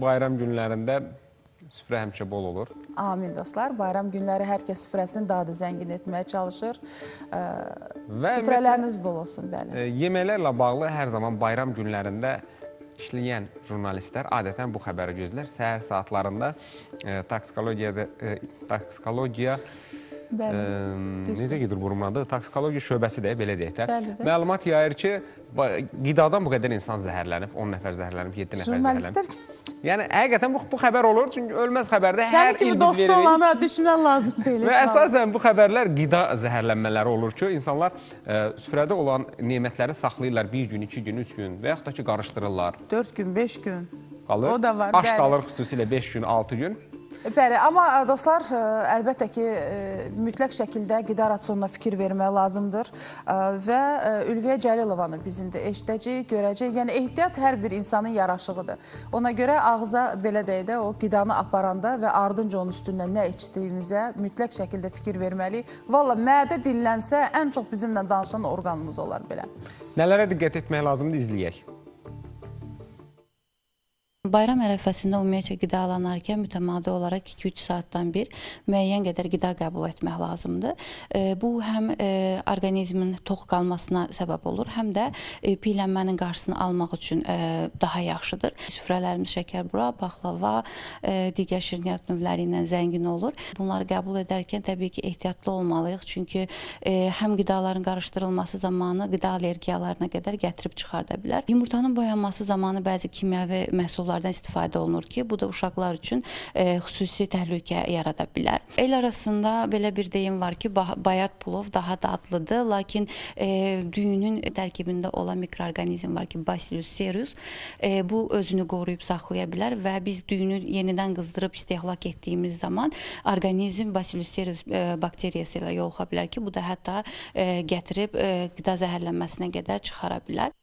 Bayram günlərində süfrə həmişə bol olur. Amin dostlar. Bayram günləri hər kəs süfrəsini daha da zəngin etməyə çalışır. Və Süfrələriniz bol olsun, bəli. Yeməklərlə bağlı hər zaman bayram günlərində işləyən jurnalistlər adətən bu xəbəri gözlər. Səhər saatlarında e, toksikologiyada e, toksikologiya Bəli. Ə, necə gedir bunun adı? Toksikologiya şöbəsi də belə deyək də. Bəli. Məlumat yayır ki, qidadan bu qədər insan zəhərlənib, 10 nəfər zəhərlənib, 7 nəfər zəhərlənib. Yəni həqiqətən bu, bu xəbər olur, çünki ölməz xəbərdə hər Sənin il kimi dostu veririk. olana düşmən lazım deyil. Və əsasən bu xəbərlər qida zəhərlənmələri olur ki, insanlar ə, süfrədə olan nemətləri saxlayırlar 1 gün, 2 gün, 3 gün və yaxud da ki qarışdırırlar. 4 gün, 5 gün. Qalır. O da var, Aş bəli. qalır xüsusilə 5 gün, 6 gün. Bəli, amma ə, dostlar, ə, əlbəttə ki, ə, mütləq şəkildə qida rasionuna fikir vermək lazımdır və Ülviyə Cəlilovanı biz indi eşidəcəyik, görəcəyik. Yəni ehtiyat hər bir insanın yaraşığıdır. Ona görə ağza belə deyək də o qidanı aparanda və ardınca onun üstündən nə içdiyimizə mütləq şəkildə fikir verməliyik. Valla mədə dinlənsə ən çox bizimlə danışan orqanımız olar belə. Nələrə diqqət etmək lazımdır izləyək. Bayram ərəfəsində ümumiyyətcə qidalanarkən mütəmadi olaraq 2-3 saatdan bir müəyyən qədər qida qəbul etmək lazımdır. E, Bu həm e, orqanizmin tox qalmasına səbəb olur, həm də e, piyələnmənin qarşısını almaq üçün daha yaxşıdır. Süfrələrimiz şəkərbura, paxlava, e, digər şirniyyat növləri ilə zəngin olur. Bunları qəbul edərkən təbii ki, ehtiyatlı olmalıyıq, çünki həm qidaların qarışdırılması zamanı qida allergiyalarına qədər gətirib çıxarda bilər. Yumurtanın boyanması zamanı bəzi kimyəvi məhsullardan istifadə olunur ki, bu da uşaqlar üçün e, xüsusi təhlükə yarada bilər. El arasında belə bir deyim var ki, ba- bayat plov daha dadlıdır, lakin e, düyünün tərkibində olan mikroorqanizm var ki, Bacillus cereus, e, bu özünü qoruyub saxlaya bilər və biz düyünü yenidən qızdırıb istehlak etdiyimiz zaman orqanizm Bacillus cereus e, bakteriyası ilə yoluxa bilər ki, bu da hətta e, gətirib e, qida zəhərlənməsinə qədər çıxara bilər.